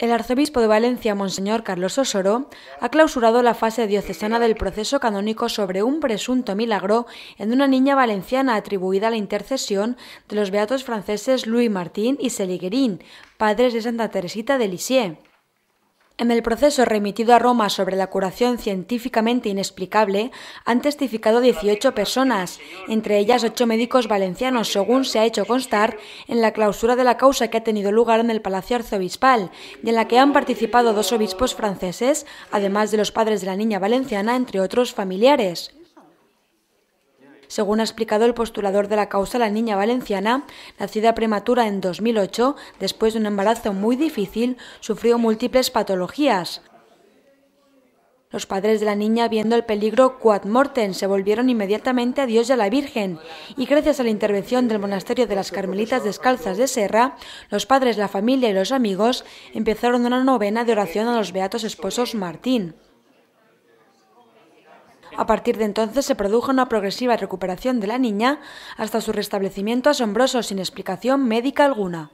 El arzobispo de Valencia, Monseñor Carlos Osoro, ha clausurado la fase diocesana del proceso canónico sobre un presunto milagro en una niña valenciana atribuida a la intercesión de los beatos franceses Louis Martín y Seliguerín, padres de Santa Teresita de Lisieux. En el proceso remitido a Roma sobre la curación científicamente inexplicable han testificado 18 personas, entre ellas ocho médicos valencianos, según se ha hecho constar en la clausura de la causa que ha tenido lugar en el Palacio Arzobispal, y en la que han participado dos obispos franceses, además de los padres de la niña valenciana, entre otros familiares. Según ha explicado el postulador de la causa, la niña valenciana, nacida prematura en 2008, después de un embarazo muy difícil, sufrió múltiples patologías. Los padres de la niña, viendo el peligro quad mortem, se volvieron inmediatamente a Dios y a la Virgen, y gracias a la intervención del monasterio de las Carmelitas Descalzas de Serra, los padres, la familia y los amigos empezaron una novena de oración a los beatos esposos Martín. A partir de entonces se produjo una progresiva recuperación de la niña hasta su restablecimiento asombroso sin explicación médica alguna.